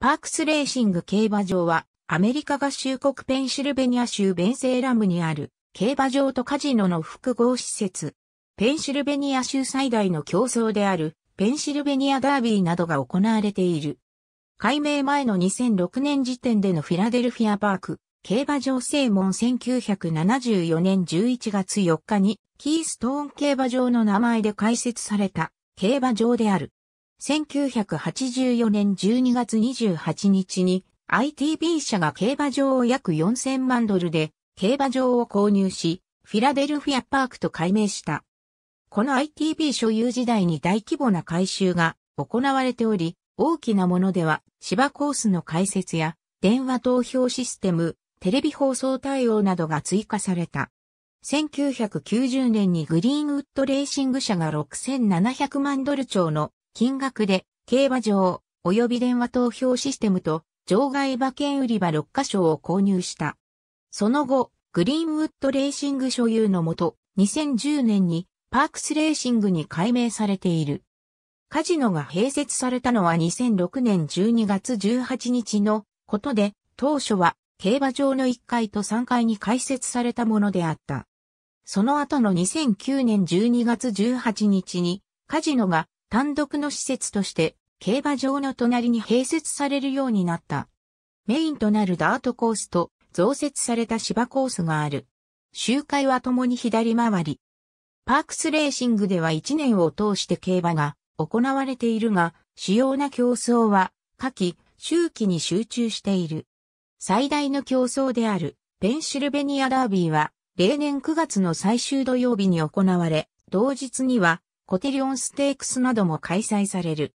パークスレーシング競馬場は、アメリカ合衆国ペンシルベニア州ベンセーラムにある、競馬場とカジノの複合施設。ペンシルベニア州最大の競争である、ペンシルベニアダービーなどが行われている。改名前の2006年時点でのフィラデルフィアパーク、競馬場正門1974年11月4日に、キーストーン競馬場の名前で開設された、競馬場である。1984年12月28日に ITB 社が競馬場を約4000万ドルで競馬場を購入し、フィラデルフィアパークと改名した。この ITB 所有時代に大規模な改修が行われており、大きなものでは芝コースの開設や電話投票システム、テレビ放送対応などが追加された。1990年にグリーンウッドレーシング社が6700万ドル超の金額で競馬場及び電話投票システムと場外馬券売り場6カ所を購入した。その後、グリーンウッドレーシング所有のもと、2010年にパークスレーシングに改名されている。カジノが併設されたのは2006年12月18日のことで、当初は競馬場の1階と3階に開設されたものであった。その後の2009年12月18日にカジノが単独の施設として競馬場の隣に併設されるようになった。メインとなるダートコースと増設された芝コースがある。周回は共に左回り。パークスレーシングでは1年を通して競馬が行われているが、主要な競争は夏季、周期に集中している。最大の競争であるペンシルベニアダービーは例年9月の最終土曜日に行われ、同日にはコテリオンステークスなども開催される。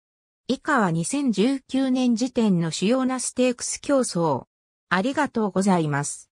以下は2019年時点の主要なステークス競争。ありがとうございます。